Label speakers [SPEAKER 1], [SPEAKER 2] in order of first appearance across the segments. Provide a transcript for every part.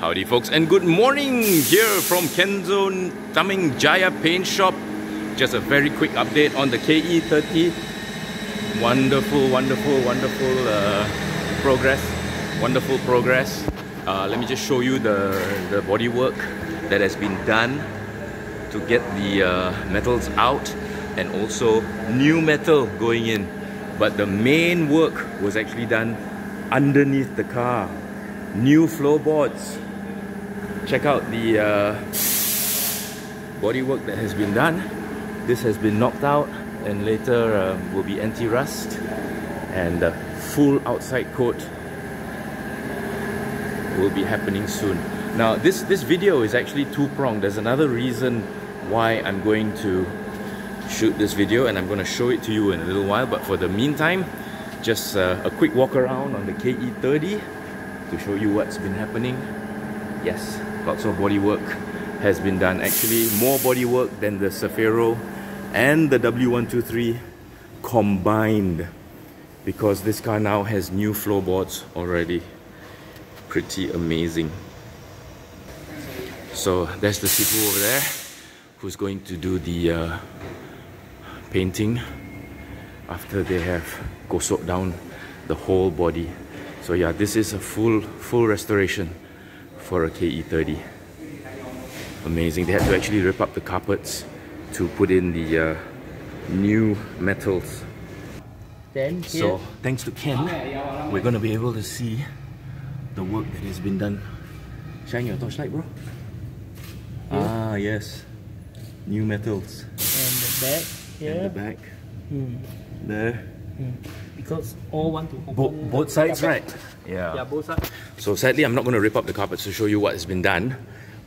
[SPEAKER 1] Howdy folks and good morning here from Kenzo Taming Jaya Paint Shop. Just a very quick update on the KE30. Wonderful, wonderful, wonderful uh, progress. Wonderful progress. Uh, let me just show you the, the body work that has been done to get the uh, metals out and also new metal going in. But the main work was actually done underneath the car. New floorboards, check out the uh, bodywork that has been done. This has been knocked out and later uh, will be anti-rust and the full outside coat will be happening soon. Now this, this video is actually two-pronged. There's another reason why I'm going to shoot this video and I'm going to show it to you in a little while but for the meantime just uh, a quick walk around on the KE30 to show you what's been happening yes lots of body work has been done. Actually more body work than the Cefiro and the W123 combined because this car now has new floorboards already. Pretty amazing. So there's the Sifu over there who's going to do the uh, painting after they have gosok down the whole body. So yeah this is a full full restoration for a KE30. Amazing. They had to actually rip up the carpets to put in the uh, new metals.
[SPEAKER 2] Then
[SPEAKER 1] so thanks to Ken, we're going to be able to see the work that has been done. Shine your torchlight, bro. Ah, yes. New metals.
[SPEAKER 2] And the back here.
[SPEAKER 1] And the back. Mm. There.
[SPEAKER 2] Mm. Because all want to
[SPEAKER 1] Bo both sides, right?
[SPEAKER 2] Yeah. Yeah, both sides.
[SPEAKER 1] So sadly, I'm not going to rip up the carpets to show you what has been done,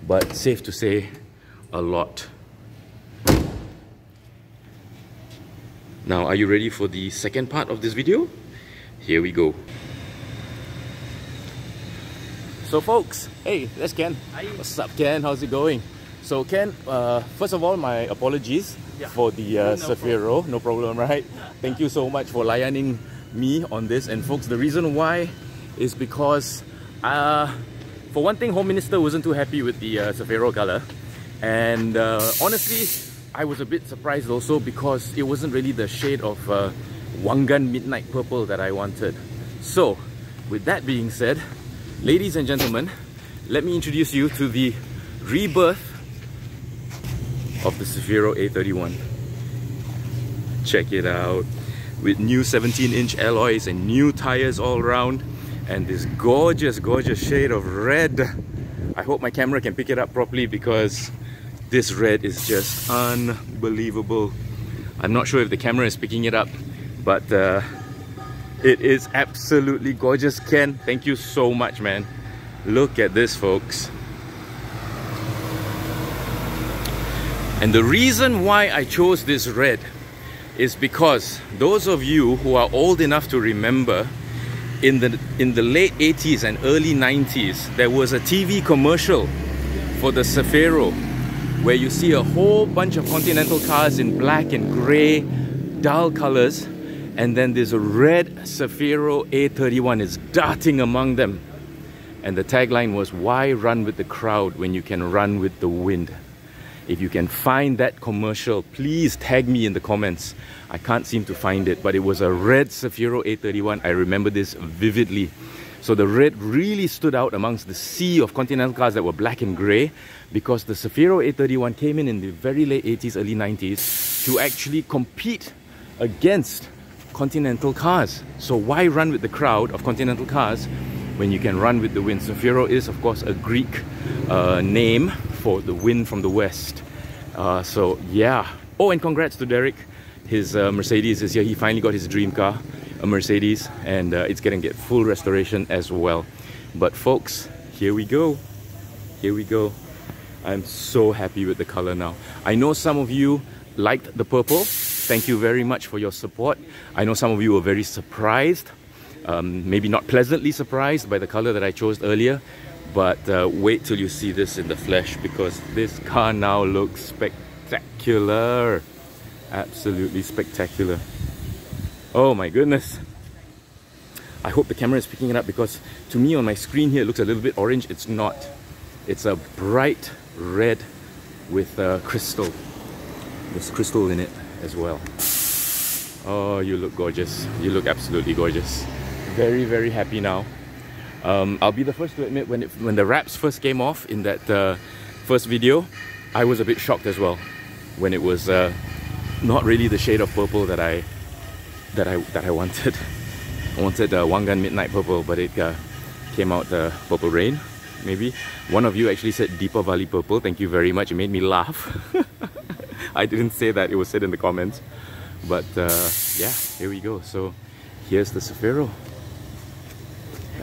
[SPEAKER 1] but safe to say, a lot. Now, are you ready for the second part of this video? Here we go. So folks, hey, that's Ken. Hi. What's up Ken? How's it going? So Ken, uh, first of all, my apologies yeah. for the uh, no. Problem. No problem, right? Thank you so much for layaning me on this. And folks, the reason why is because, uh, for one thing, Home Minister wasn't too happy with the uh, color. And uh, honestly, I was a bit surprised also because it wasn't really the shade of uh, Wangan Midnight Purple that I wanted. So, with that being said, ladies and gentlemen, let me introduce you to the rebirth of the Cefiro A31. Check it out. With new 17 inch alloys and new tires all around and this gorgeous, gorgeous shade of red. I hope my camera can pick it up properly because this red is just unbelievable. I'm not sure if the camera is picking it up, but uh, it is absolutely gorgeous. Ken, thank you so much, man. Look at this, folks. And the reason why I chose this red is because those of you who are old enough to remember in the in the late 80s and early 90s there was a TV commercial for the Cefiro where you see a whole bunch of Continental cars in black and grey dull colors and then there's a red Cefiro A31 is darting among them. And the tagline was why run with the crowd when you can run with the wind if you can find that commercial, please tag me in the comments. I can't seem to find it, but it was a red Cefiro A31. I remember this vividly. So the red really stood out amongst the sea of Continental cars that were black and grey because the Cefiro A31 came in in the very late 80s, early 90s to actually compete against Continental cars. So why run with the crowd of Continental cars when you can run with the wind? Cefiro is of course a Greek uh, name for the wind from the west. Uh, so yeah. Oh, and congrats to Derek. His uh, Mercedes is here. He finally got his dream car, a Mercedes, and uh, it's gonna get full restoration as well. But folks, here we go. Here we go. I'm so happy with the color now. I know some of you liked the purple. Thank you very much for your support. I know some of you were very surprised, um, maybe not pleasantly surprised by the color that I chose earlier, but uh, wait till you see this in the flesh because this car now looks spectacular absolutely spectacular oh my goodness I hope the camera is picking it up because to me on my screen here it looks a little bit orange it's not It's a bright red with uh, crystal. There's crystal in it as well. Oh, you look gorgeous. You look absolutely gorgeous. Very, very happy now. Um, I'll be the first to admit when it, when the wraps first came off in that uh, first video, I was a bit shocked as well when it was uh, not really the shade of purple that I that I that I wanted. I wanted uh, Wangan Midnight Purple, but it uh, came out uh, Purple Rain, maybe. One of you actually said Deepavali Purple. Thank you very much. It made me laugh. I didn't say that. It was said in the comments. But uh, yeah, here we go. So here's the Cefiro.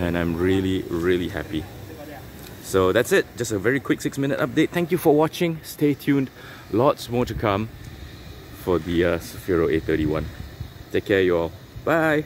[SPEAKER 1] And I'm really, really happy. So that's it. Just a very quick six minute update. Thank you for watching. Stay tuned. Lots more to come for the uh, Cefiro A31. Take care, you all. Bye.